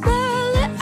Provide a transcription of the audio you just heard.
scarlet